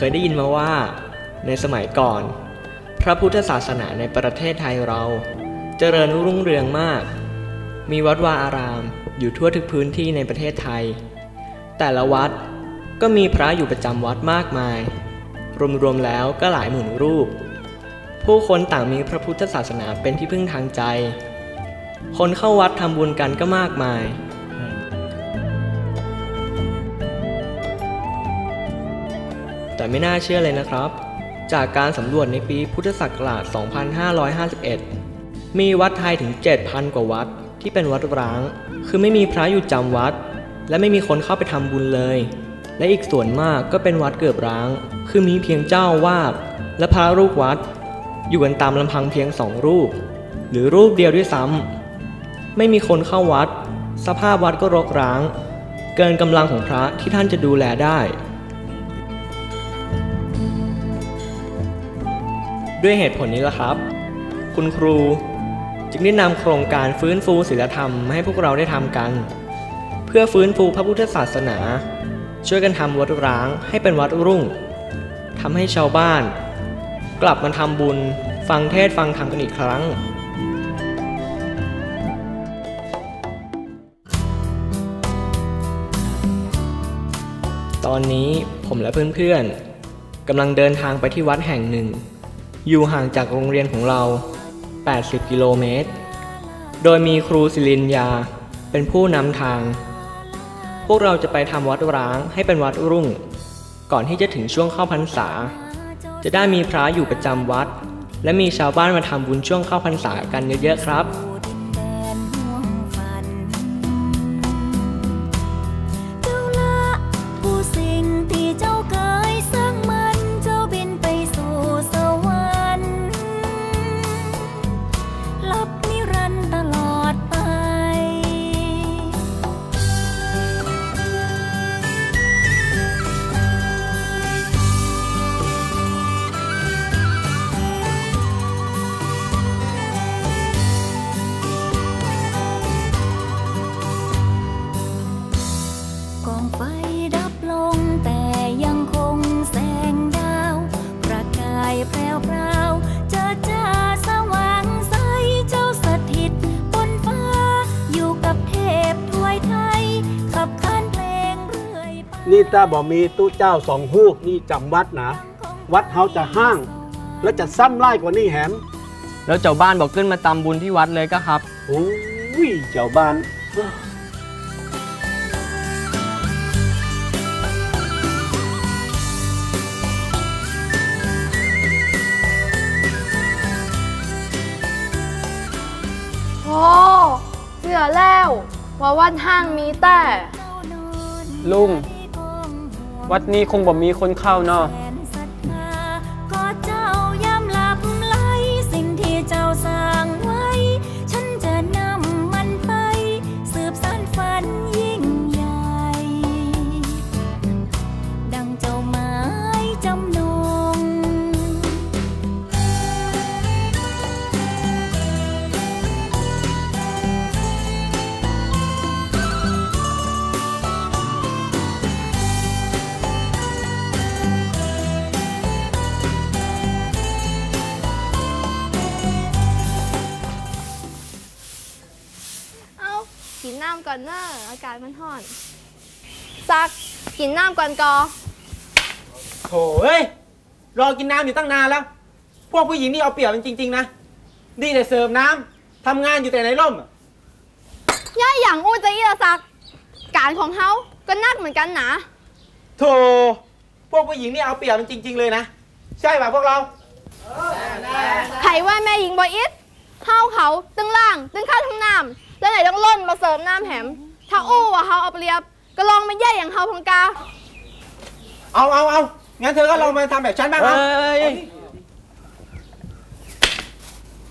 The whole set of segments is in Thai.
เคยได้ยินมาว่า ในสมัยก่อน พระพุทธศาสนาในประเทศไทยเรา เจริญรุ่งเรืองมาก มีวัดวาอารามอยู่ทั่วทุกพื้นที่ในประเทศไทย แต่ละวัดก็มีพระอยู่ประจำวัดมากมาย รวมๆแล้วก็หลายหมื่นรูป ผู้คนต่างมีพระพุทธศาสนาเป็นที่พึ่งทางใจ คนเข้าวัดทำบุญกันก็มากมาย ไม่น่าเชื่อเลยนะครับ จากการสำรวจในปีพุทธศักราช 2551 มีวัดไทยถึง 7,000 กว่าวัดที่เป็นวัดร้าง คือไม่มีพระอยู่จำวัด และไม่มีคนเข้าไปทำบุญเลย และอีกส่วนมากก็เป็นวัดเกือบร้าง คือมีเพียงเจ้าวาดและพระลูกวัด อยู่กันตามลำพังเพียงสองรูป หรือรูปเดียวด้วยซ้ำไม่มีคนเข้าวัด สภาพวัดก็รกร้าง เกินกำลังของพระที่ท่านจะดูแลได้ ด้วยเหตุผลนี้ละครับ คุณครูจึงได้นำโครงการฟื้นฟูศีลธรรมมาให้พวกเราได้ทำกัน เพื่อฟื้นฟูพระพุทธศาสนา ช่วยกันทำวัดร้างให้เป็นวัดรุ่งทำให้ชาวบ้าน กลับมาทำบุญฟังเทศฟังธรรมกันอีกครั้งตอนนี้ผมและเพื่อนๆกำลังเดินทางไปที่วัดแห่งหนึ่ง อยู่ห่างจากโรงเรียนของเรา 80 กิโลเมตร โดยมีครูศิลินยาเป็นผู้นำทาง พวกเราจะไปทำวัดร้างให้เป็นวัดรุ่ง ก่อนที่จะถึงช่วงเข้าพรรษา จะได้มีพระอยู่ประจำวัด และมีชาวบ้านมาทำบุญช่วงเข้าพรรษากันเยอะๆครับ ถ้าบอกมีตู้เจ้าสองฮูกนี่จำวัดนะ วัดเฮาจะห้าง แล้วจะซ้ำไล่กว่านี่แหมแล้วเจ้าบ้านบอกขึ้นมาตำบุญที่วัดเลยก็ครับโอ้ยเจ้าบ้านโอ้เสือแล้วว่าวันห้างมีแต่ลุง วัดนี้คงบ่มีคนเข้าเนาะ กกินน้ำก่อนกอโถเอ้ย รอกินน้ำอยู่ตั้งนานแล้ว พวกผู้หญิงนี่เอาเปรียบมันจริง ๆ นะนี่แต่เสิร์ฟน้ำทำงานอยู่แต่ในร่มอะย่าอย่างอู้จะยี่ละซัก การของเฮาก็นักเหมือนกันนะโถพวกผู้หญิงนี่เอาเปรียบมันจริง ๆ เลยนะ ใช่ป่ะพวกเราไผว่าแม่หญิงบอยอิสเฮาเขาตึงล่างตึงข้าวทั้งน้ำแล้วไหนต้องล่นมาเสริมน้ำแหม ถ้าอู้ว่าเฮาเอาเปรียบ ก็ลองมาแย่อย่างเฮาพังกา เอาเอาเอางั้นเธอก็ลองมาทำแบบฉันบ้างเอเอา้ย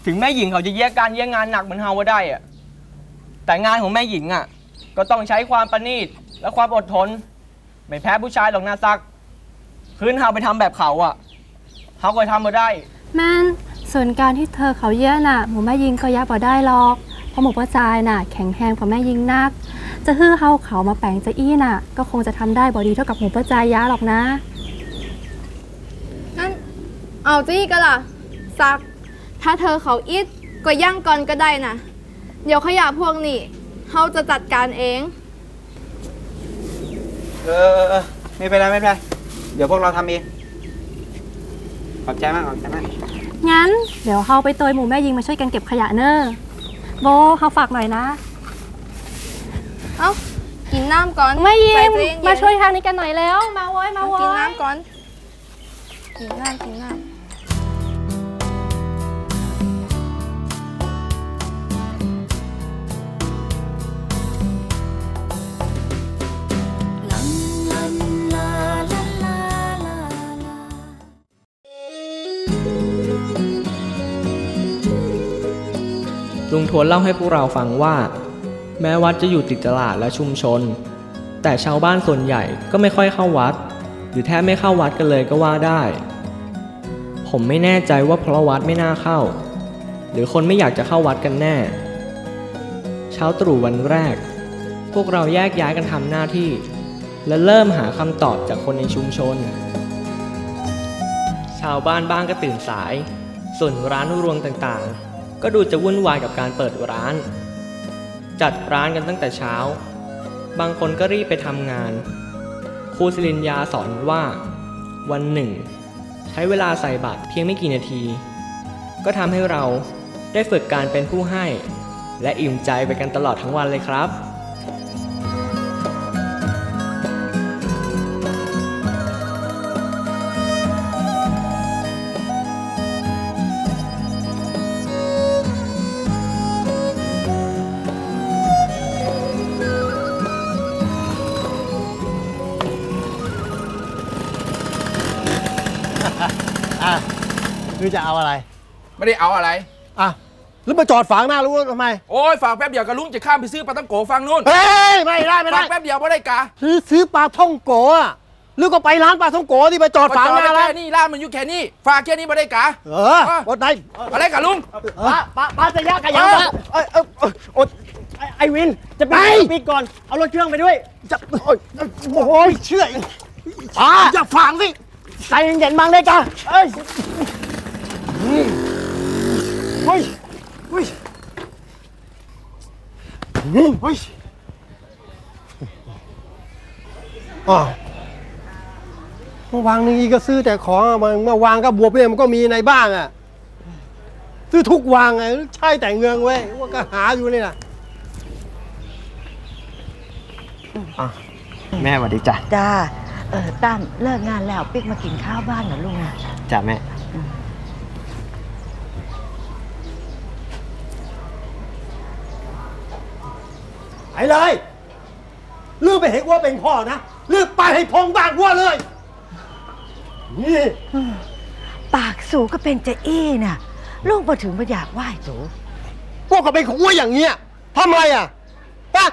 ถึงแม่หญิงเขาจะแยกการแยกงานหนักเหมือนเฮาว่าได้อะแต่งานของแม่หญิงอะ ก็ต้องใช้ความประณีตและความอดทน ไม่แพ้ผู้ชายหรอกนาซักคืนเฮาไปทำแบบเขาอะเฮาก็ทำมาได้ แม่นส่วนการที่เธอเขาเยอะน่ะ หมูแม่ยิงก็ยับบ่ได้หรอก เพราะหมูป้าจายน่ะ แข็งแรงกว่าแม่ยิงนัก จะฮื้อเฮาเขามาแปลงจะอี้น่ะ ก็คงจะทำได้บ่ดีเท่ากับหมูป้าจายยะหรอกนะเอาจี้ก็ล่ะซัก ถ้าเธอเขาอิดก็ย่างก่อนก็ได้นะเดี๋ยวขยะพวกนี้เขาจะจัดการเองเออเออเออไม่เป็นไรไม่เป็นไรเดี๋ยวพวกเราทำเองขอบใจมากขอบใจมากงั้น เดี๋ยวเขาไปเตยหมู่แม่ยิงมาช่วยกันเก็บขยะเนอะโบเขาฝากหน่อยนะ เอ้ากินน้ำก่อนแม่ยิใจงเย็นๆมาช่วยทางนี้กันหน่อยแล้ว มาโว้ยมาโว้กินยน้ำก่อน กินน้ำกินน้ำลันลันลาลาลาลาลาลุงทวนเล่าให้พวกเราฟังว่า แม้วัดจะอยู่ติดตลาดและชุมชน แต่ชาวบ้านส่วนใหญ่ก็ไม่ค่อยเข้าวัด หรือแทบไม่เข้าวัดกันเลยก็ว่าได้ ผมไม่แน่ใจว่าเพราะวัดไม่น่าเข้า หรือคนไม่อยากจะเข้าวัดกันแน่ เช้าตรู่วันแรก พวกเราแยกย้ายกันทำหน้าที่ และเริ่มหาคำตอบจากคนในชุมชน ชาวบ้านบ้างก็ตื่นสาย ส่วนร้านรวงต่างๆ ก็ดูจะวุ่นวายกับการเปิดร้าน จัดร้านกันตั้งแต่เช้า บางคนก็รีบไปทำงาน ครูสิรินยาสอนว่า วันหนึ่ง ใช้เวลาใส่บาตรเพียงไม่กี่นาที ก็ทำให้เราได้ฝึกการเป็นผู้ให้ และอิ่มใจไปกันตลอดทั้งวันเลยครับ คือจะเอาอะไร ไม่ได้เอาอะไร อะ แล้วมาจอดฝางหน้ารู้ทำไม โอ้ยฝากแป๊บเดียวกับลุงจะข้ามไปซื้อปลาตั้งโกฟังนู่นเฮ้ย ไม่ได้ไม่ฝาได้กแป๊บเดียวไม่ได้กะซื้อซื้อปลาท่องโกอะหรือก็ไปร้านปลาท่องโกที่ไปจอดก็ฝางจอหดน้าได้ร้านแค่นี้ร้านมันอยู่แค่นี้ฝากแค่นี้ไม่ได้กะ เออรถไหนอะไรกับลุงปลาปลาปลาจะยากกันยังเออปลาเอ้ยเอ้ยเอ้ยโอ๊ยไอ้ไอวินจะไปปีก่อน เอารถเครื่องไปด้วยจะโอ้ยโอ้ยเชื่อปลาอย่าฝางสิใจเย็นๆบางเลยจ้ะเอ้ยอืม เฮ้ยเฮ้ยอืมเฮ้ยอ๋อเมื่อวางนี้ก็ซื้อแต่ของอะมันเมื่อวางก็บวบเนี่ยมันก็มีในบ้างอะซื้อทุกวางไงใช่แต่เงืองเว้ยว่าก็หาอยู่นี่นะแม่สวัสดีจ้ะจ้าเออตั้มเลิกงานแล้วปิ๊กมากินข้าวบ้านนะลุงนะจ้ะแม่ ไปเลยลือไปเห็นว่าเป็นพ่อนะลือไปให้พองบ้านวัวเลย นี่ปากสูก็เป็นจะอี้น่ะลุงมาถึงมาอยากไหว้สูพวกก็เป็นของวัวอย่างเงี้ยทำไมอะปะ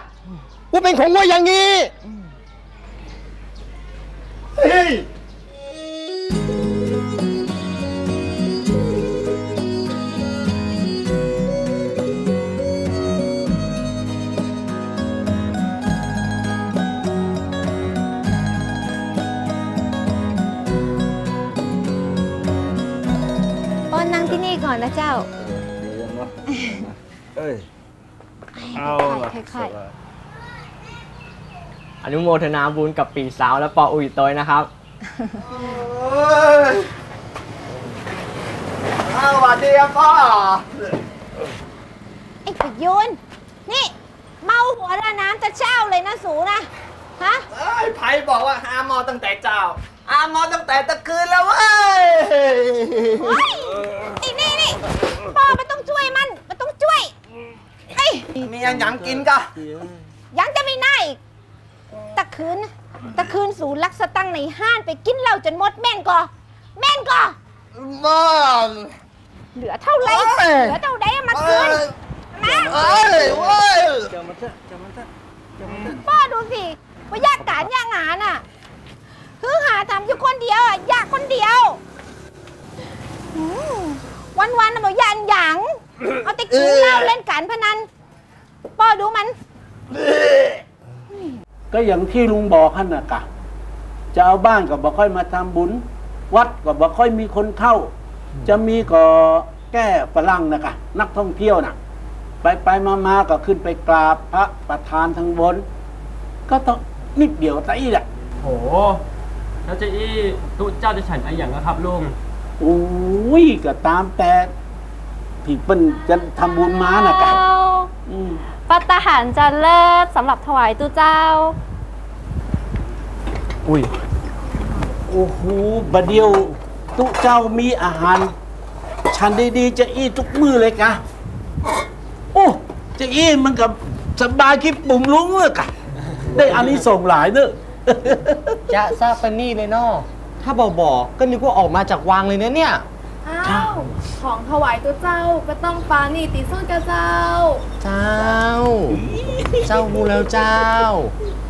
ว่าเป็นของวัวอย่างงี้เฮ้ย นุโมทนาบุญกับปีสาวและปออุยโตยนะครับสวัสดีครับพ่อไอ้ประยุนนี่เมาหัวระน้ำจะเช่าเลยนะสูนะฮะไอ้ไผ่บอกว่าหามอตั้งแต่เจ้าหามอตั้งแต่ตะคืนแล้วเว้ยเฮ้ยไอ้นี่นี่ปอมันต้องช่วยมันมันต้องช่วยไอ้ยมีอันหยังกินกะยังจะไม่น่าอีก ตะคืนนะตะคืนสูลักสตังค์ในห้านไปกินเหล้าจนหมดแม่นก่อแม่นก่อบ้านเหลือเท่าไรเอ้ยเหลือเท่าใดเอามาคืนมาเอ้ยเว้ยป้าดูสิว่ายากการยากงานอะคือหาทำอยู่คนเดียวอะอยากคนเดียววันวันๆน่ะบอกยานหยังเอาแต่กินเหล้าเล่นการพนันป้าดูมัน ก็อย่างที่ลุงบอกหั่นนะกะจะเอาบ้านก็บ่ค่อยมาทำบุญ วัดก็บ่ค่อยมีคนเข้า จะมีก็แก้ฝรั่งนะคะนักท่องเที่ยวน่ะ ไปไปมามาก็ขึ้นไปกราบพระประธานทางบน ก็ต้องนิดเดียวแต่อีแหละโหแล้วเจะอี้ตุเจ้าจะฉันอะไรอย่างนะครับลุงโอ้ยก็ตามแต่ที่เปิ้นจะทำบุญมาน่ะกันอืม ปัตตาหารจะเลิศสำหรับถวายตู้เจ้า อุ้ย โอ้โหบะเดียว ตุเจ้ามีอาหาร ฉันดีๆ จะอี้ทุกมือเลยกะ โอ้ จะอี้มันกับสบายคิดปุ่มลุงเลยกะ ได้อันนี้ส่งส์หลายเนอะ จะทราบปานนี่เลยเนาะถ้าบอกบอกก็นึกว่าออกมาจากวางเลยนะเนี่ย อ้าวของถวายตัวเจ้าก็ต้องปานี่ติสุดกับเจ้า เจ้า เจ้าหูแล้วเจ้า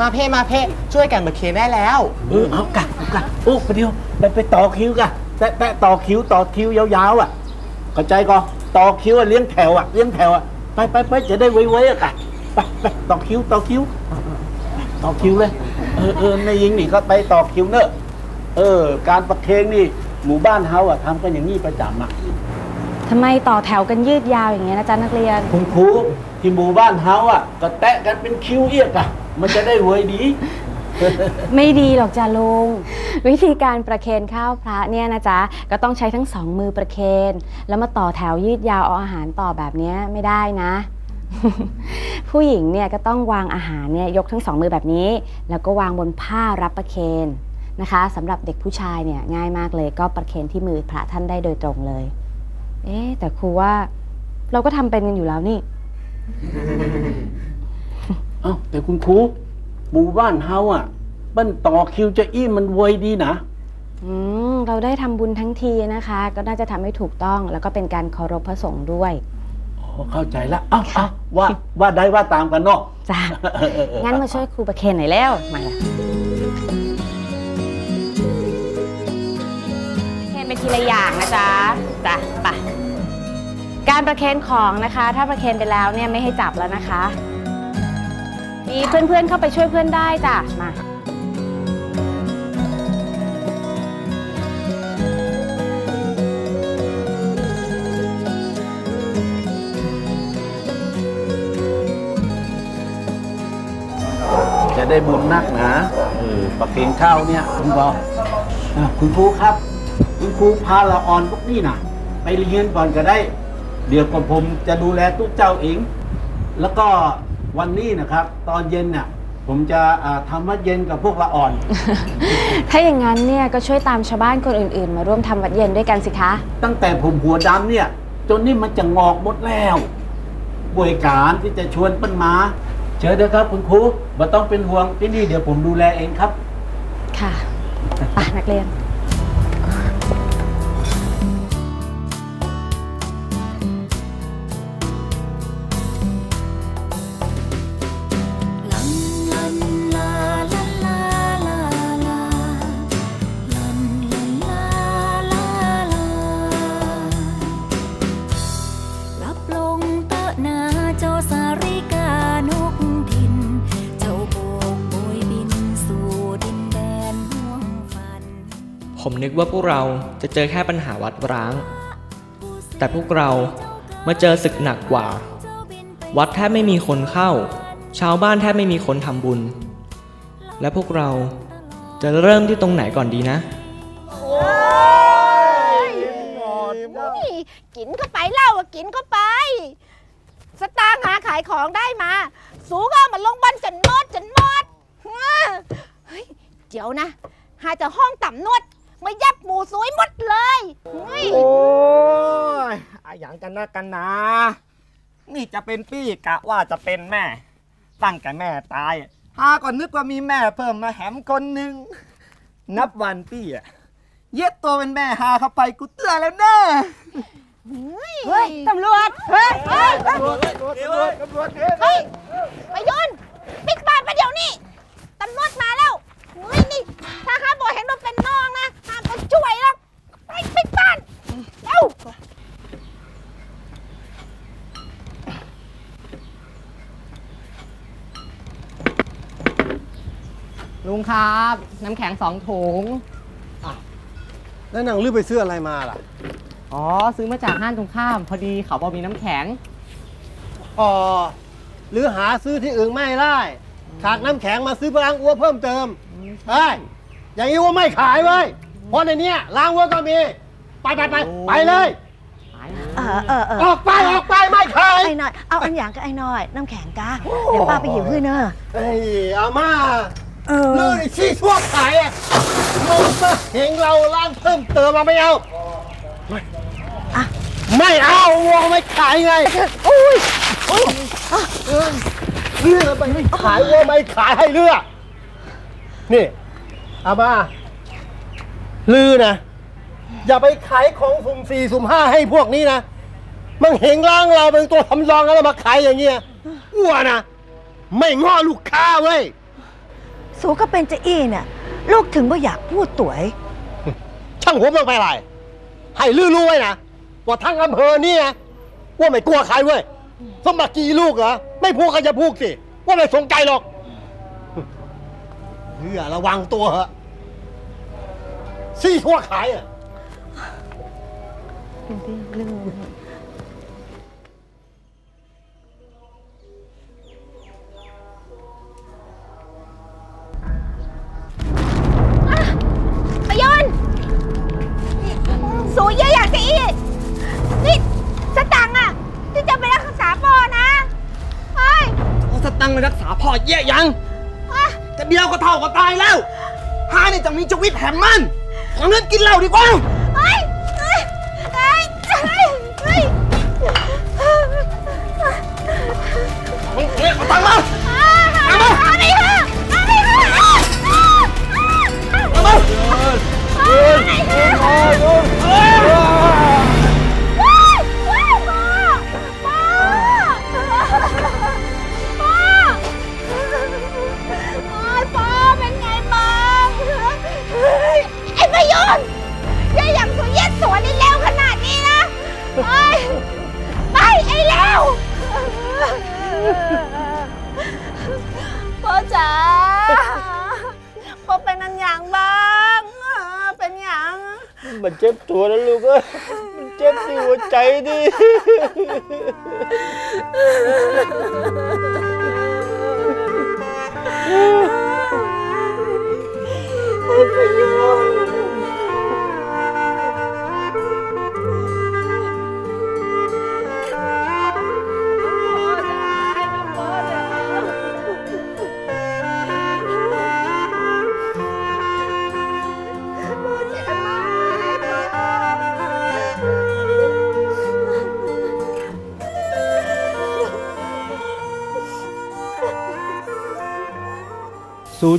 มาเพ่มาเพ่ช่วยกันมาเคลียร์ได้แล้ว เออเอากะเอากะโอ้ประเดี๋ยวไปไปต่อคิวกะแตะแตะต่อคิวต่อคิวยาวๆอะเข้าใจก็ต่อคิวอะเลี้ยงแถวอะเลี้ยงแถวอะไปไปไปจะได้ไวๆอะกะไปไปต่อคิวต่อคิว ต่อคิวเลย เออเออในยิงนี่ก็ไปต่อคิวเนอะเออ การประเคนนี่ หมู่บ้านเฮาอะทำกันอย่างนี้ประจำอะทำไมต่อแถวกันยืดยาวอย่างเงี้ยนะจ๊ะนักเรียน คุณครูที่หมู่บ้านเฮาอะก็แตะกันเป็นคิวเอียกอะมันจะได้เวยดี ไม่ดีหรอกจ้ะลุง วิธีการประเคนข้าวพระเนี่ยนะจ๊ะ ก็ต้องใช้ทั้งสองมือประเคน แล้วมาต่อแถวยืดยาวเอาอาหารต่อแบบเนี้ยไม่ได้นะ ผู้หญิงเนี่ยก็ต้องวางอาหารเนี่ยยกทั้งสองมือแบบนี้ แล้วก็วางบนผ้ารับประเคน นะคะสำหรับเด็กผู้ชายเนี่ยง่ายมากเลยก็ประเคนที่มือพระท่านได้โดยตรงเลย เอ๊ะแต่ครูว่าเราก็ทำเป็นกันอยู่แล้วนี่เอ้าแต่คุณครูหมู่บ้านเฮาอะบ้านต่อคิวจะอี้มันเวยดีนะอืมเราได้ทำบุญทั้งทีนะคะ ก็น่าจะทำให้ถูกต้อง แล้วก็เป็นการเคารพพระสงฆ์ด้วยอ๋อเข้าใจละเอ้าเอ้าว่าว่าได้ว่าตามกันเนาะจ้าเออเออเอองั้นมาช่วยครูประเคนหน่อยแล้วมา เคนทีละอย่างนะจ๊ะจ้ะไปการประเคนของนะคะ ถ้าประเคนไปแล้วเนี่ยไม่ให้จับแล้วนะคะ มีเพื่อนๆเข้าไปช่วยเพื่อนได้จ้ะมาจะได้บุญนักนะเออประเคนข้าวเนี่ยคุณบออะคุณครูครับ คุณครูพาละออนพวกนี้นะไปเรียนก่อนก็ได้ เดี๋ยวกับผมจะดูแลทุกเจ้าเอง แล้วก็วันนี้นะครับ ตอนเย็นเนี่ยผมจะอ่าทำวัดเย็นกับพวกละอ่อน ถ้าอย่างนั้นเนี่ยก็ช่วยตามชาวบ้านคนอื่นๆ มาร่วมทำวัดเย็นด้วยกันสิคะ ตั้งแต่ผมหัวดำเนี่ย จนนี่มันจะงอกหมดแล้วบวยการที่จะชวนเปิ้นมา เชิญนะครับคุณครูไม่ต้องเป็นห่วงที่นี่เดี๋ยวผมดูแลเองครับ ค่ะไปนักเรียน ว่าพวกเราจะเจอแค่ปัญหาวัดร้าง แต่พวกเรามาเจอศึกหนักกว่า วัดแทบไม่มีคนเข้า ชาวบ้านแทบไม่มีคนทำบุญ และพวกเราจะเริ่มที่ตรงไหนก่อนดีนะนี่กินเข้าไปเหล้าอะกินเข้าไป สตางค์หาขายของได้มา สูงเอามาลงบันจนหมดจนหมดเฮ้ยเดี๋ยวนะ หาจะห้องต่ำนวด มายัดหมูสวยหมดเลยเฮ้ยโอ้ยอะอย่างกันนะกันนะ นี่จะเป็นปี้กะว่าจะเป็นแม่ ตั้งแต่แม่ตายฮาก็นึกว่ามีแม่เพิ่มมาแหมคนหนึ่ง นับวันปี้อะเย็ดตัวเป็นแม่ฮาเข้าไปกูเตือนแล้วเนอะเฮ้ยตำรวจเฮ้ยเฮ้ยเฮ้ยไปยนต์ปิดบ้านมาเดี๋ยวนี้ตำรวจมาแล้ว เฮ้ยนี่ถ้าข้าบอกเห็นว่าเป็นน้องนะข้าก็ช่วยแล้วไปปิดบ้านเอ้าลุงครับ น้ำแข็งสองถุง แล้วนางลือไปซื้ออะไรมาล่ะ อ๋อ ซื้อมาจากห้างตรงข้าม พอดีเขาบอกมีน้ำแข็ง อ๋อ หรือหาซื้อที่อื่นไม่ได้ ขากน้ำแข็งมาซื้อพลังอัวเพิ่มเติมเฮ้ยอย่างนี้ว่าไม่ขายเว้ยเพราะในเนี้ยล้างวัวก็มี ไปไปไปไปเลย เออเออเออออกไปออกไปไม่ขาย ไอ้น้อย เอาอันอย่างกับไอ้น้อย น้ำแข็งกาเดี๋ยวป้าไปหยิบให้เนอะเฮ้ยอาม่าเออลือชี้ชั่วขายอะมึงมาเห็นเราล้างเพิ่มเติมมาไม่เอาไม่เอาวัวไม่ขายไง อุ้ย เลือดมันไม่ขายวัวไม่ขายให้เลือดนี่อาม่าลือนะ อย่าไปขายของสุ่มสี่สุ่มห้าให้พวกนี้นะมันเห็นร่างเราเป็นตัวทำรองแล้วมาขายอย่างเงี้ยอ้วนนะไม่ง้อลูกค้าเว้ยสูก็เป็นจะอี้เนี่ยลูกถึงว่าอยากพูดตุ๋ยช่างหัวมันไปอะไรให้ลือรู้ไว้นะว่าทั้งอำเภอเนี่ยว่าไม่กลัวใครเว้ยสมบัติกี่ลูกเหรอ ไม่พูดก็จะพูดสิ ว่าไม่สนใจหรอกเลือระวังตัวเหอะซี่ทั่วขายอะประ แย่ยังแต่เดียวก็เท่ากับตายแล้วฮานี่จะมีชีวิตแหมมันขอเงินกินเหล้าดีกว่า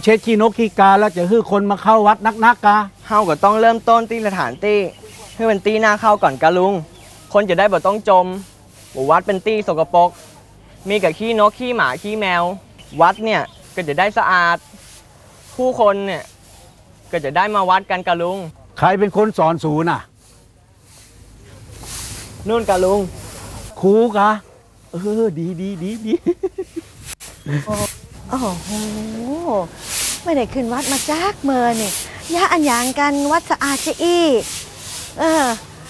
เช็ดขี้นกขี้กาแล้วจะฮื้อคนมาเข้าวัดนักๆกาเฮาก็ต้องเริ่มต้นที่สถานที่ให้เป็นตีหน้าเข้าก่อนกะลุง คนจะได้บ่ต้องจมบ่วัดเป็นตีสกปรกมีกับขี้นกขี้หมาขี้แมว วัดเนี่ยก็จะได้สะอาด ผู้คนเนี่ยก็จะได้มาวัดกันกะลุง ใครเป็นคนสอนสูน่ะนู่นกะลุงครูกะเออดีดีดีดี โอ้โห ไม่ได้ขึ้นวัดมาจากเมินนี่ย่าอันหยางกันวัดสะอาดจะอี้เออ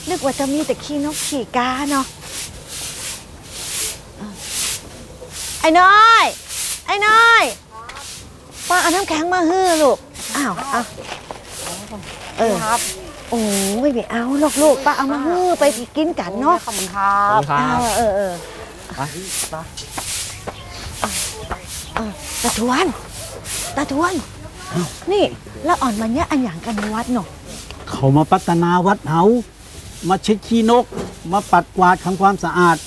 นึกว่าจะมีแต่ขี้นกขี้กาเนาะเออไอ้น้อย ไอ้น้อยป้าเอาน้ำแข็งมาฮื้อลูก อ้าวเอาเออครับ โอ้ยไม่เอาหรอกลูกป้าเอามาฮื้อไปกินกันเนาะขอบคุณครับเออเออเออตา ทวน ตาทวน นี่แล้วอ่อนมันเนี่ยอันอย่างกันในวัดเนาะเขามาพัฒนาวัดเฮามาเช็ดขี้นก มาปัดกวาดทำความสะอาด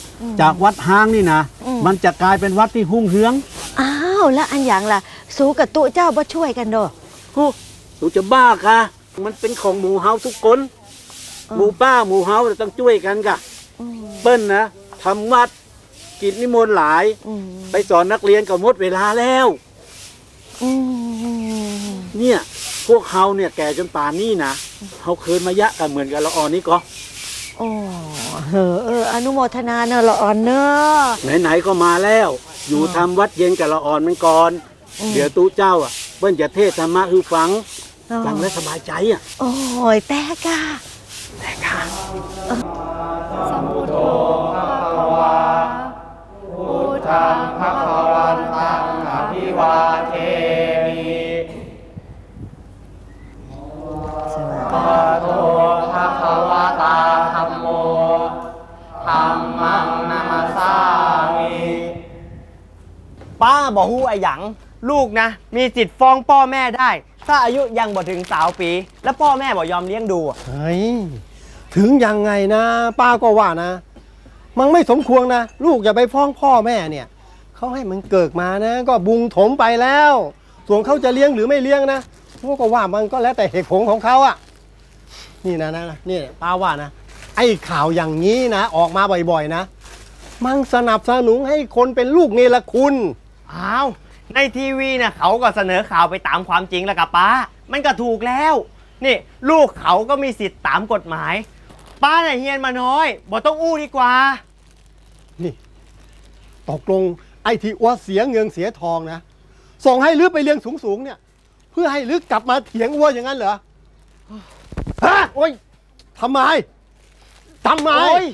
จากวัดห้างนี่นะมันจะกลายเป็นวัดที่หุ่งเฮืองอ้าวแล้วอันอย่างล่ะ สูกับตุเจ้าบ่ช่วยกันเด้อฮู้หนูจะบ้ากะมันเป็นของหมู่เฮาทุกคนหมู่ป้าหมู่เฮาต้องช่วยกันกะเปิ้ลนะทำวัด กิจนิมนต์หลาย ไปสอนนักเรียนก็หมดเวลาแล้วเนี่ย พวกเขาเนี่ยแก่จนป่านนี่นะเขาเคินมายะกันเหมือนกันละอ่อนนี่ก็โอ้เออเอออนุโมทนาเนอะละอ่อนเนอะไหนๆก็มาแล้ว อยู่ทำวัดเย็นกับละอ่อนมันก่อน เดี๋ยวตู้เจ้าอะเบิ้ลจะเทศธรรมะคือฟังฟังและสบายใจอะ โอ้ยแต่กาแต่กาสมุทโธภะวา ธังพระควันตังอภิวาเทมิปะโตพระควตาธรรมโมธรรมังนามาสามิป้าบอกฮู้ไอหยัง ลูกนะ มีจิตฟ้องพ่อแม่ได้ ถ้าอายุยังบ่ถึงสาวปี แล้วพ่อแม่บ่ยอมเลี้ยงดูเฮ้ย ถึงยังไงนะ ป้าก็ว่านะ มันไม่สมควรนะ ลูกอย่าไปฟ้องพ่อแม่เนี่ยเขาให้มันเกิดมานะ ก็บุงถมไปแล้ว ส่วนเขาจะเลี้ยงหรือไม่เลี้ยงนะพวกก็ว่ามันก็แล้วแต่เหตุผลของเขาอะนี่นะนะนี่ป้าว่านะไอ้ข่าวอย่างนี้นะ ออกมาบ่อยๆนะ มันสนับสนุนให้คนเป็นลูกเนรคุณอ้าวในทีวีนี่ยเขาก็เสนอข่าวไปตามความจริงแล้วกับป้า มันก็ถูกแล้ว นี่ ลูกเขาก็มีสิทธิ์ตามกฎหมาย ป้าเนี่ยเฮียนมาน้อยบ่ต้องอู้ดีกว่า นี่ตกลงไอ้ที่อ้วเสียเงินเสียทองนะ ส่งให้ลึกไปเรียนสูงๆเนี่ย เพื่อให้ลึกกลับมาเถียงอ้วอย่างนั้นเหรอฮะโอ้ยทำไมทำไม โอ้ย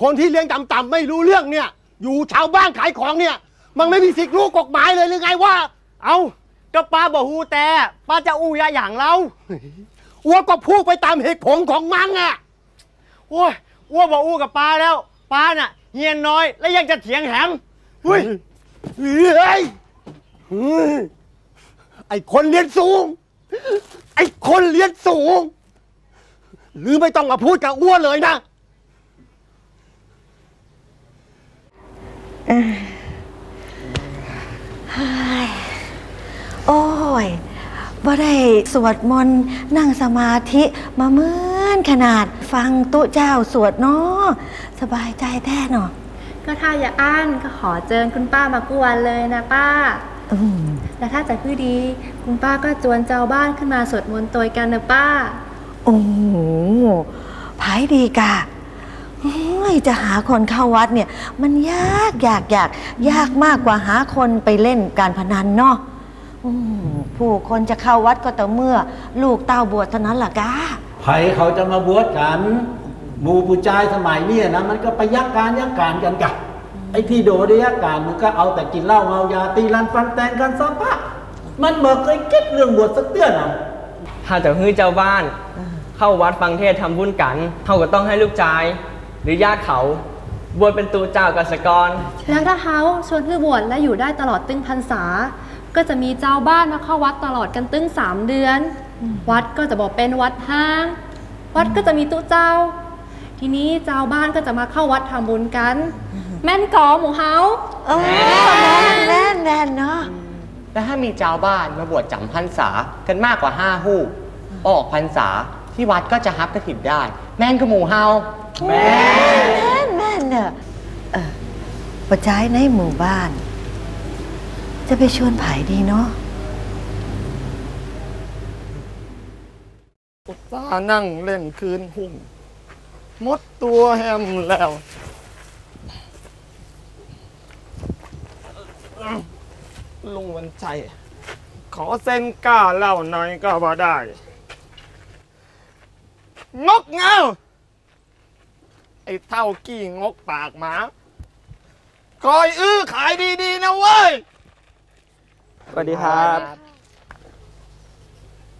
คนที่เลี้ยงต่ำๆไม่รู้เรื่องเนี่ย อยู่ชาวบ้านขายของเนี่ย มันไม่มีสิทธิ์รู้กฎหมายเลยหรือไงวะเอาก็ป้าบอกฮูแต่ป้าจะอู้ยาอย่างเรา อ้วก็พูดไปตามเหตุผลของมันอะ โอ้ยอ้วบอกอู้กับป้าแล้วป้าน่ะเฮียนน้อยแล้วยังจะเถียงแหมเฮ้ยเฮ้ยเฮ้ไอ้คนเรียนสูง ไอ้คนเรียนสูง หรือไม่ต้องมาพูดกับอ้วเลยนะโอ้ย บ่ได้สวดมนต์นั่งสมาธิมาเหมือนขนาดฟังตุเจ้าสวดเนาะสบายใจแท้เนาะก็ถ้าอย่าอ้านก็ขอเจิญคุณป้ามากวนเลยนะป้าอืมและถ้าจะคือดี คุณป้าก็จวนเจ้าบ้านขึ้นมาสวดมนต์ตัวกันนะป้า โอ้โหภายดีกะเฮ้ยจะหาคนเข้าวัดเนี่ย มันยากยากยากยากมากกว่าหาคนไปเล่นการพนันเนาะอืม ผู้คนจะเข้าวัดก็แต่อเมื่อ ลูกเต้าบวชเท่านั้นล่ะกะไผเขาจะมาบวชกันหมู่ผู้ชายสมัยเนี้นะมันก็ไปยักการยักการกันกะไอ้ที่โดดยักการมันก็เอาแต่กินเหล้าเมายาตีรันฟันแตงกันซักปะมันเบิกเคยเก็ตเรื่องบวชสักเตือนอะถ้าจะฮื้อเจ้าบ้าน เข้าวัดฟังเทศน์ทำบุญกันเขาก็ต้องให้ลูกชาย หรือญาติเขาบวชเป็นตูเจ้ากษกร แล้วถ้าเขาชวนให้บวชและอยู่ได้ตลอดตึงพรรษา ก็จะมีเจ้าบ้านมาเข้าวัดตลอดกันตึงสามเดือน วัดก็จะบอกเป็นวัดห้าง วัดก็จะมีตู้เจ้า ทีนี้เจ้าบ้านก็จะมาเข้าวัดทำบุญกัน แม่นกอหมูเฮาเออแน่นแน่นเนาะแล้วถ้ามีเจ้าบ้านมาบวชจำพรรษากันมากกว่าห้าหู้ออกพรรษาที่วัดก็จะฮับกระถิ่นได้ แม่นก็หมูเฮาแม่นแม่นเนอะเออประจายในหมู่บ้าน จะไปชวนไผ่ดีเนาะตานั่งเล่นคืนหุ่งมดตัวแฮมแล้วลุงวันชัยขอเส้นก้าเล่าหน่อยก็บ่ได้ งกเงาไอ้เท่ากี้งกปากหมาคอยอื้อขายดี ๆ นะเว้ย สวัสดีครับ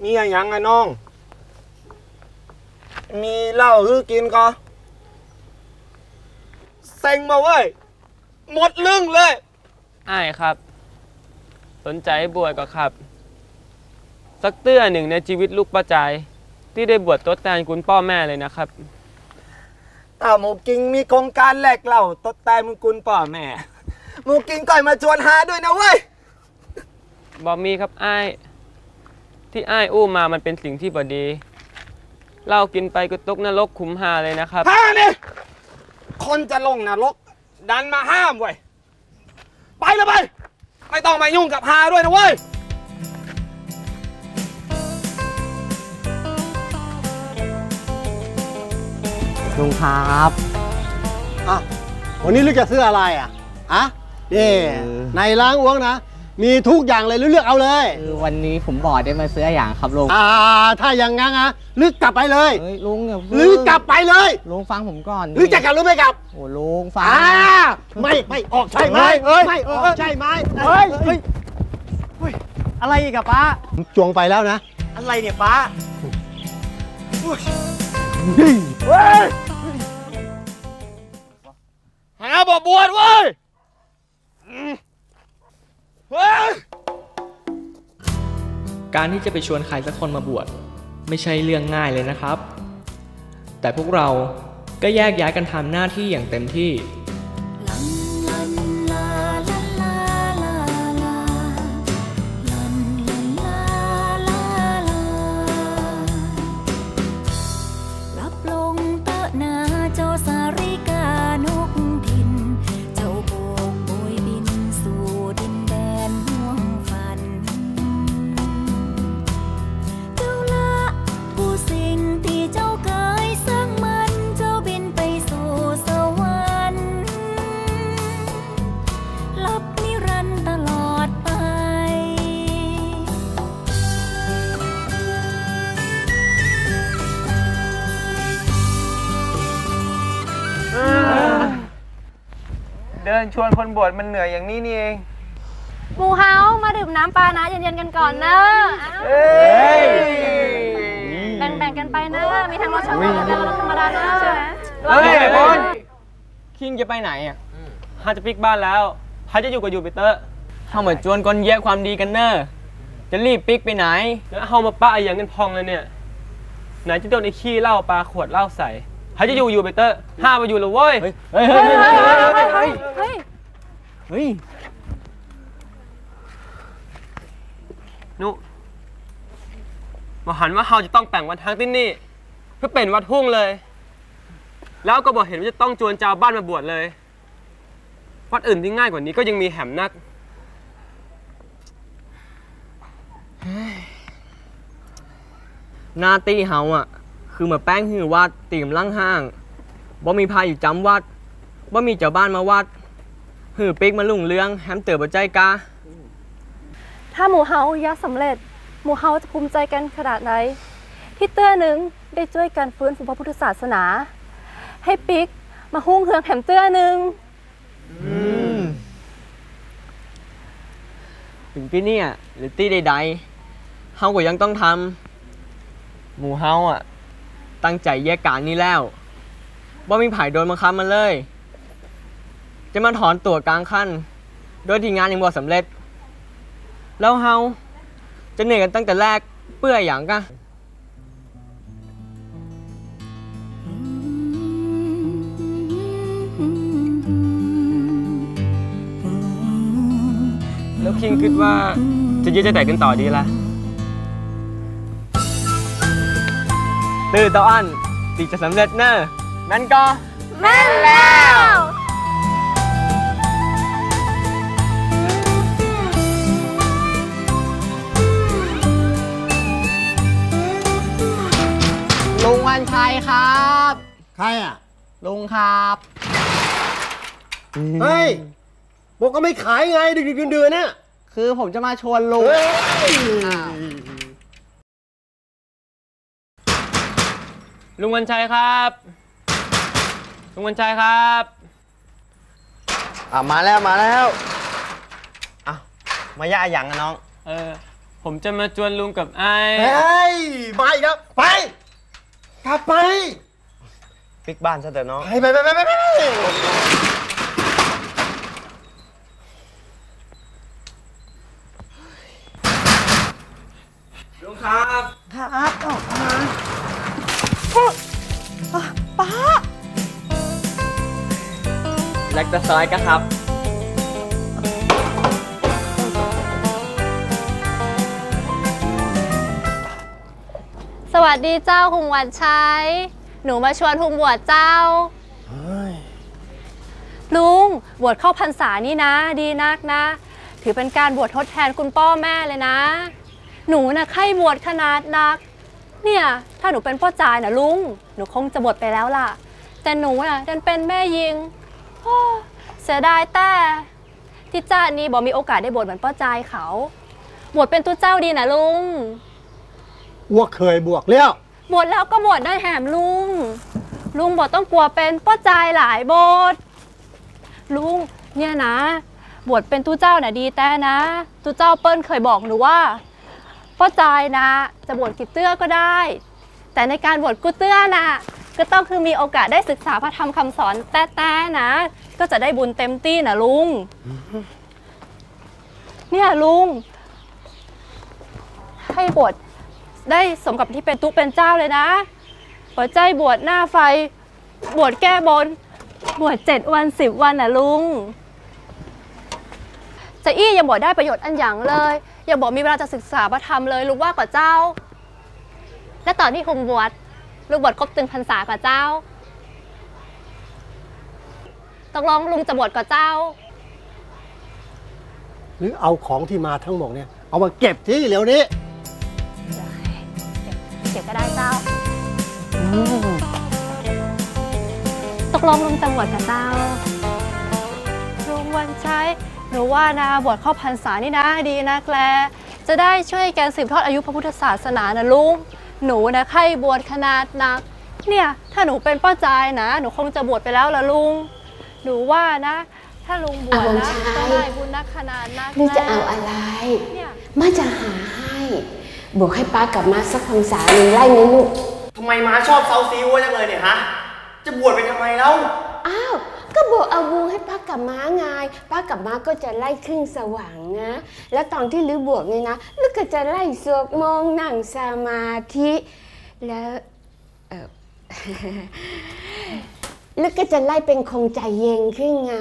มีอะไรยังไงน้อง มีเหล้าฮื้อกินก็เซ็งมาเว้ย หมดลึงเลย อ้ายครับ สนใจบวชก็ครับ สักเตื้อหนึ่งในชีวิตลูกป้าใจาย ที่ได้บวชทดแทนคุณพ่อแม่เลยนะครับ อ้าวหมูกิงมีโครงการแลกเหล้าตดแต่มึงกุลป่อแม่หมูกิงก่อยมาชวนหาด้วยนะเว้ย บอมีครับอ้ายที่อ้ายอู้มามันเป็นสิ่งที่บดีเหล้ากินไปก็ตกนรกขุมหาเลยนะครับ ห้าเนี่ยคนจะลงนรกดันมาห้ามเว้ย ไปเลยไป ไม่ต้องมายุ่งกับฮาด้วยนะเว้ย ลุงครับอะวันนี้ลูกจะซื้ออะไรอะอะนี่ในร้านอ้วงนะ มีทุกอย่างเลยเลือกเอาเลยคือวันนี้ผมบอกได้มาซื้ออย่างครับลุงอ่าถ้าอย่างงั้นอะลึกกลับไปเลยเฮ้ยลุงอย่าหรือกลับไปเลยลุงฟังผมก่อนหรือจะกลับหรือไม่กลับโอ้ลุงฟังอ่าไม่ไม่ออกใช่ไหมเฮ้ยไม่ออกใช่ไหมเฮ้ยเฮ้ยเฮ้ยอะไรอีกอะป้าจวงไปแล้วนะ อะไรเนี่ยป้าเฮ้ยเฮ้ยหาบ่บวชเว้ยอืม การที่จะไปชวนใครสักคนมาบวชไม่ใช่เรื่องง่ายเลยนะครับ แต่พวกเราก็แยกย้ายกันทำหน้าที่อย่างเต็มที่ เดินชวนคนบวชมันเหนื่อยอย่างนี้นี่เองหมูเฮามาดื่มน้ำปลานะเย็นๆกันก่อนเนอะแบ่งๆกันไปเนอะมีทั้งรสชาติและรสธรรมดาเนอะเฮ้ยบอลคิงจะไปไหนอะฮาจะปิกบ้านแล้วพาจะอยู่กับยูปิเตอร์เฮาเหมือนจวนคนแย่ความดีกันเนอะจะรีบปิกไปไหน แล้วเฮามาป้าไอ้อย่างเงินพองเลยเนี่ย ไหนจะโดนไอ้ขี้เหล้าปลาขวดเหล้าใส่ พาจะอยู่ยูปิเตอร์ห้ามมาอยู่เลยเว้ย เฮ้ย เฮ้ย เฮ้ย เฮ้ย เฮ้ย เฮ้ย เฮ้ย เฮ้ย นุมาหันว่าเฮาจะต้องแต่งวันทางที่นี่ เพื่อเป็นวัดทุ่งเลย แล้วก็บอกเห็นว่าจะต้องจวนเจ้าบ้านมาบวชเลย วัดอื่นที่ง่ายกว่านี้ก็ยังมีแหมนักหน้าตี้เฮาอะ คือมาแป้งหือวัดตีมลั่งห้างบ่มีพาอยู่จำวัดบ่มีเจ้าบ้านมาวัดหือปิกมาลุ่งเรื่องแฮมเตอร์บ่ใจกาถ้าหมูเฮายักษ์สำเร็จ หมูเฮาจะภูมิใจกันขนาดไหนที่เตื้อหนึ่งได้ช่วยกันฟื้นฟูพระพุทธศาสนา ให้ปิ๊กมาหุ้งเฮืองแถมเตื้อหนึ่งถึงที่เนี่ยหรือตี้ใดๆเฮาก็ยังต้องทำหมู่เฮาอะ ตั้งใจแยกการนี้แล้วบ่มีไผโดนบังคับมันเลย จะมาถอนตัวกลางขั้น โดยที่งานยังบ่สำเร็จ แล้วเฮาจะเหนื่อยกันตั้งแต่แรกเปื่ออย่างกะแล้วคิงคิดว่าจะยืดจะแต่กันต่อดีละ ตื้อเต้าอันตีจะสำเร็จเนอะแม่นก็แม่นแล้วลุงวันชัยครับ ใครอะ ลุงครับ เฮ้ยบอกก็ไม่ขายไงดึกๆเดือนๆน่ะคือผมจะมาชวนลุงเฮ้ย ลุงวันชัยครับ ลุงวันชัยครับ อะมาแล้วมาแล้วอะมาย่าอย่างนะน้อง เออ ผมจะมาจวนลุงกับไอ้เฮ้ยมาอีกแล้วไปกลับไปปิกบ้านซะเถอะน้อง ไปไปไปไปไปไปลุงครับ ครับออกมา ป้าแลคตาซอยก็ครับ สวัสดีเจ้าหุงหวันชัยหนูมาชวนหุงบวชเจ้า ลุงบวชเข้าพรรษานี่นะ ดีนักนะ ถือเป็นการบวชทดแทนคุณพ่อแม่เลยนะ หนูนะ่ะใครบวชขนาดนัก เนี่ย ถ้าหนูเป็นพ่อจายนะลุง หนูคงจะบวชไปแล้วล่ะ แต่หนูน่ะดันเป็นแม่ยิงโอ้เสียดายแต่ที่จ้านี้บอกมีโอกาสได้บวชเหมือนพ่อจายเขาบวชเป็นตัวเจ้าดีนะลุง อ้วกเคยบวกแล้วบวชแล้วก็บวชได้แหมลุง ลุงบอกต้องกลัวเป็นป้าจายหลายบทลุงเนี่ยนะ บวชเป็นตู้เจ้าน่ะดีแต่นะตู้เจ้าเปิ้ลเคยบอกหนูว่า ป้าจายนะ จะบวชกิเตื้อก็ได้ แต่ในการบวชกุเตื้อน่ะก็ต้องคือมีโอกาสได้ศึกษาพระธรรมคำสอนแต่แต่นะ ก็จะได้บุญเต็มที่นะลุง เนี่ยลุง ให้บวชได้สมกับที่เป็นตุ๊กเป็นเจ้าเลยนะหัวใจบวชหน้าไฟ บวชแก้บน บวชเจ็ดวันสิบวันนะลุง จะอี้ยังบอกได้ประโยชน์อันอย่างเลย ยังบอกมีเวลาจะศึกษาพระธรรมเลย ลูกว่ากว่าเจ้า และตอนที่คุมบวชลูกบวชครบตึงพรรษากว่าเจ้าตกลงลุงจะบวชกว่าเจ้า หรือเอาของที่มาทั้งหมดเนี่ย เอามาเก็บที่เดี๋ยวนี้เก็บก็ได้เจ้าตกลงลุงจะบวชกับเจ้าลุงวันใช้ หนูว่านะบวชเข้าพรรษานี่นะดีนะแกลจะได้ช่วยแกสืบทอดอายุพระพุทธศาสนานะลุง หนูนะใครบวชขนาดนัก เนี่ยถ้าหนูเป็นป้าจายนะ หนูคงจะบวชไปแล้วละลุง หนูว่านะ ถ้าลุงบวชนะเอาวงชัยจะได้บุญนักขนาดนักหรือจะแล้เอาวอะไรเนี่ยมาจะหาให้บอกให้ป้ากลับมาสักพรรษาหนึ่งไล่ไหมลูกทำไมม้าชอบเซาซีวัวจังเลยเนี่ยฮะ จะบวชไปทำไมแล้วอ้าว ก็บอกเอาบุญให้ป้ากับม้าไงป้ากับม้าก็จะไล่ครึ่งสว่างนะ แล้วตอนที่ลือบวชเนี่ยนะลือก็จะไล่สวดมนต์นั่งสมาธิ แล้วเออแล้วก็จะไล่เป็นคงใจเย็นขึ้นไง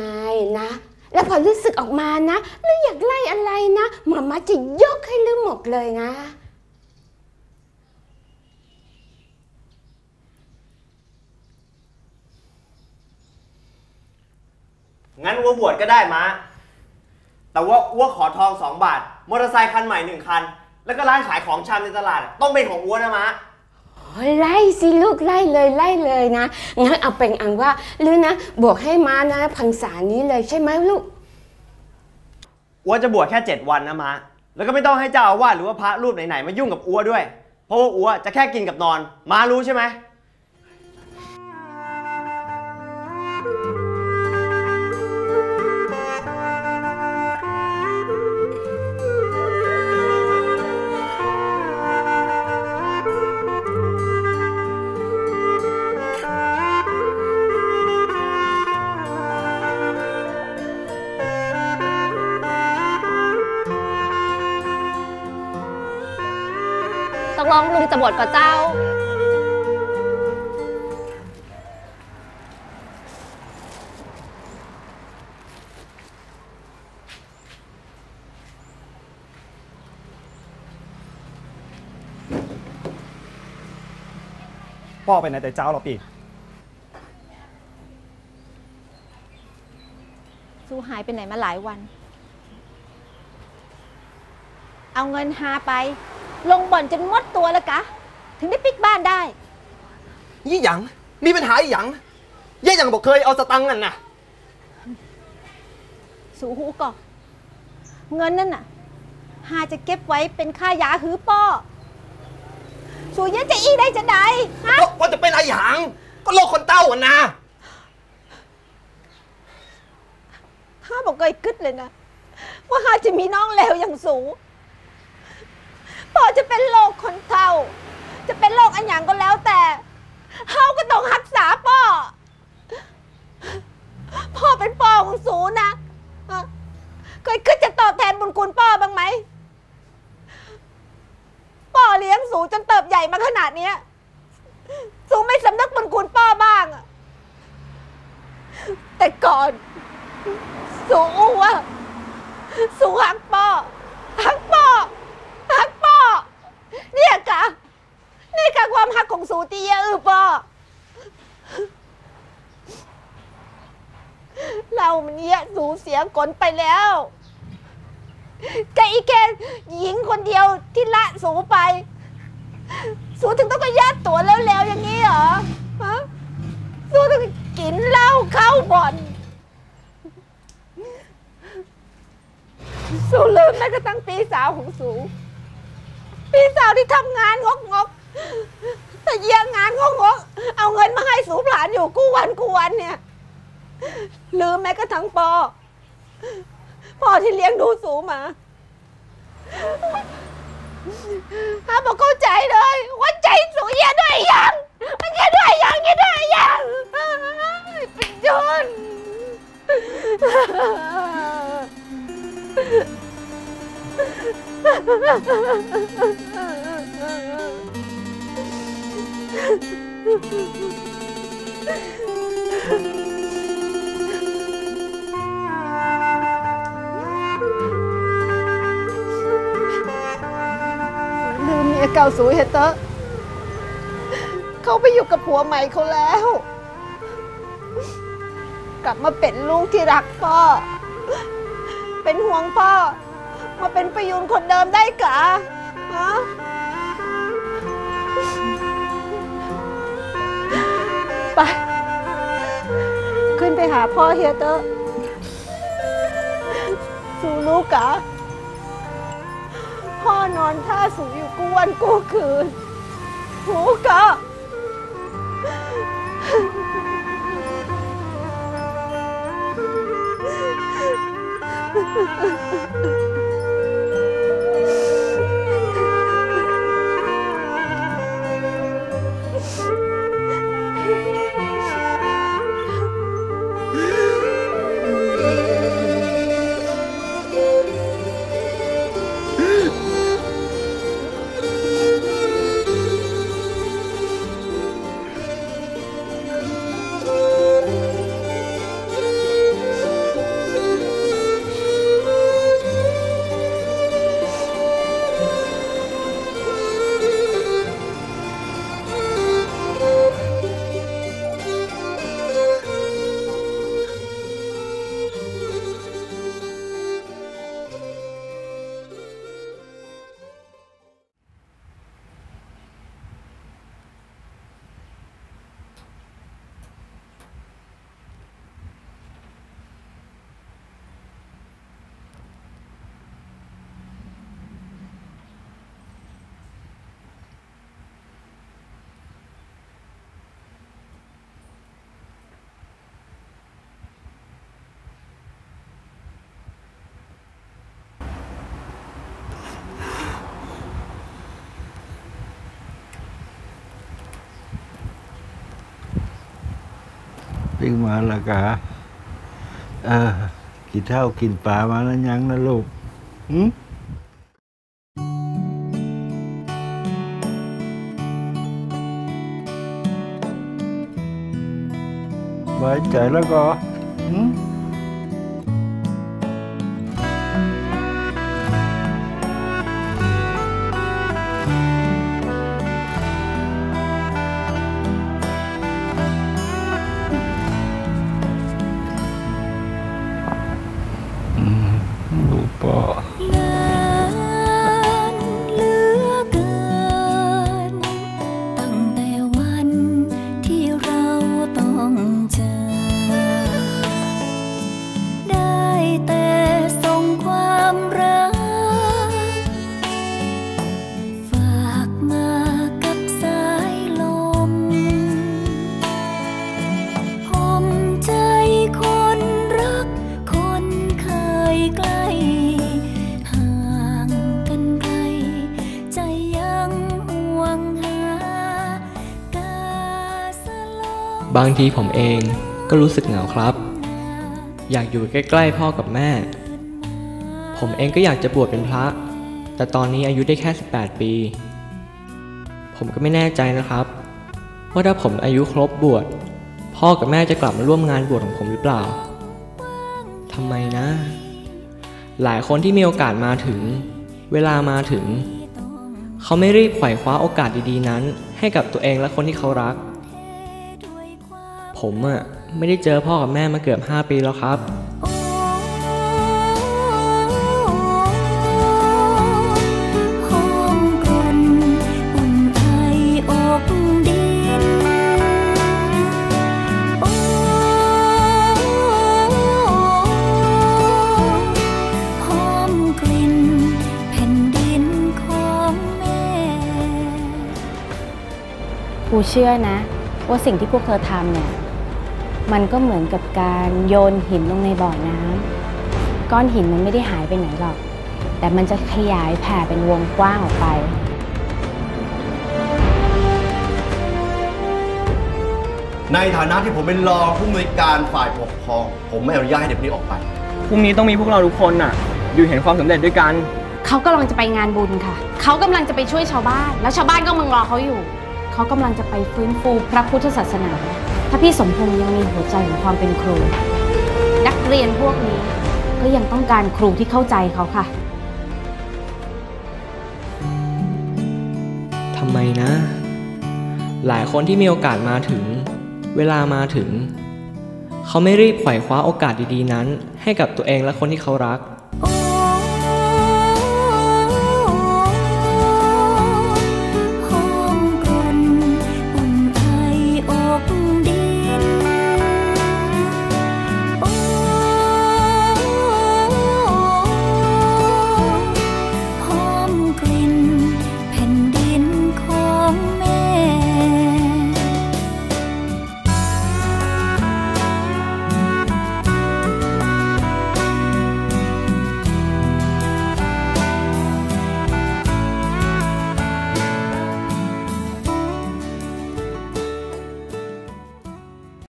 นะแล้วพอรู้สึกออกมานะ แล้วอยากไล่อะไรนะหมามาจะยกให้ลือหมดเลยนะ งั้นวัวบวชก็ได้ม้าแต่ว่าวัวขอทองสองบาท มอเตอร์ไซค์คันใหม่หนึ่งคัน แล้วก็ร้านขายของชำในตลาดต้องเป็นของวัวนะม้าโอ้ยไล่สิลูกไล่เลยไล่เลยนะงั้นเอาเป็นอันว่าหรือนะบวกให้มานะพรรษานี้เลยใช่ไหมลูกอัวจะบวชแค่ 7 วันนะม้าแล้วก็ไม่ต้องให้เจ้าอาวาสหรือว่าพระรูปไหนๆมายุ่งกับอัวด้วย เพราะว่าอัวจะแค่กินกับนอนม้ารู้ใช่ไหม ตกลงลุงจะบวชกับเจ้า พ่อไปไหนแต่เจ้าหรอปีสู้หายไปไหนมาหลายวัน เอาเงินหาไป ลงบ่อนจนหมดตัวแล้วกะ ถึงได้ปิกบ้านได้ ยี่หยัง มีปัญหาอีหยังย่าหยังบอกเคยเอาสตังค์กันนะสูหูก่อนเงินนั่นน่ะหาจะเก็บไว้เป็นค่ายาหือป้อสูยังจะอีได้จะใดฮะ ว่าจะเป็นอะไรหยัง ก็โลกคนเต้ากันนะข้าบอกเคยคิดเลยนะ ว่าหาจะมีน้องเลวอย่างสู พ่อจะเป็นโรคคนเฒ่า จะเป็นโรคอันหยังก็แล้วแต่เฮาก็ต้องรักษาพ่อพ่อเป็นพ่อของสูนะฮะเคยคิดจะตอบแทนบุญคุณพ่อบ้างไหมพ่อเลี้ยงสูจนเติบใหญ่มาขนาดเนี้ย สูไม่สำนึกบุญคุณพ่อบ้างแต่ก่อน สูว่าสูหักป้อหักป้อหักป้อ เนี่ยกะนี่กะความหักของสูตีเยอะป้อเรามันเนี้ยสูเสียกลไปแล้วกอีแกหญิงคนเดียวที่ละสูไป สูถึงต้องกระยัดตัวแล้วๆอย่างนี้เหรอฮะสูต้องกินเหล้าเข้าบ่อนสูลืมแม้กระทั่งปีสาวของสู ที่ทำงานงกงกแต่เยี่ยงงานงกงกเอาเงินมาให้สูผลานอยู่กู้วันกู้วันเนี่ยลืมแม้กระทั่งปอพ่อที่เลี้ยงดูสูมาฮาบอกเข้าใจเลยว่าใจสูเยี่ยด้วยยังมันเยี่ยด้วยยังเยี่ยด้วยยังเป็นจน ลืมเมียเก่าสูเฮเตอร์เขาไปอยู่กับผัวใหม่เขาแล้ว กลับมาเป็นลูกที่รักพ่อ เป็นห่วงพ่อ มาเป็นประยุนคนเดิมได้กะฮะไป ขึ้นไปหาพ่อเฮียเตอร์สู่ลูกกะพ่อนอนท่าสูอยู่กูวันกู้คืนหูกะ ปิ้งมาละกะเออกินเท่ากินปลามาแล้วยังนะลูกหืมไว้ใจแล้วก็หืม บางทีผมเองก็รู้สึกเหงาครับ อยากอยู่ใกล้ๆพ่อกับแม่ ผมเองก็อยากจะบวชเป็นพระ แต่ตอนนี้อายุได้แค่ 18 ปี ผมก็ไม่แน่ใจนะครับ ว่าถ้าผมอายุครบบวชพ่อกับแม่จะกลับมาร่วมงานบวชของผมหรือเปล่าทำไมนะ หลายคนที่มีโอกาสมาถึง เวลามาถึง เขาไม่รีบไขว่คว้าโอกาสดีๆนั้น ให้กับตัวเองและคนที่เขารัก ผมอะไม่ได้เจอพ่อกับแม่มาเกือบ 5 ปีแล้วครับหอมกลุ่นอุ่นไออกดินโอ้หอมกลิ่นแผ่นดินของแม่กูเชื่อนะ ว่าสิ่งที่พวกเธอทำเนี่ย มันก็เหมือนกับการโยนหินลงในบ่อน้ำก้อนหินมันไม่ได้หายไปไหนหรอก แต่มันจะขยายแผ่เป็นวงกว้างออกไป ในฐานะที่ผมเป็นรองผู้อำนวยการฝ่ายปกครอง ผมไม่อนุญาตให้เด็กคนนี้ออกไป พรุ่งนี้ต้องมีพวกเราทุกคนน่ะ อยู่เห็นความสำเร็จด้วยกัน เขากำลังจะไปงานบุญค่ะ เขากำลังจะไปช่วยชาวบ้าน แล้วชาวบ้านก็มึงรอเขาอยู่ เขากำลังจะไปฟื้นฟูพระพุทธศาสนา ถ้าพี่สมพงษ์ยังมีหัวใจของความเป็นครู นักเรียนพวกนี้ก็ยังต้องการครูที่เข้าใจเขาค่ะ ทำไมนะ หลายคนที่มีโอกาสมาถึง เวลามาถึง เขาไม่รีบไขว่คว้าโอกาสดีๆนั้น ให้กับตัวเองและคนที่เขารัก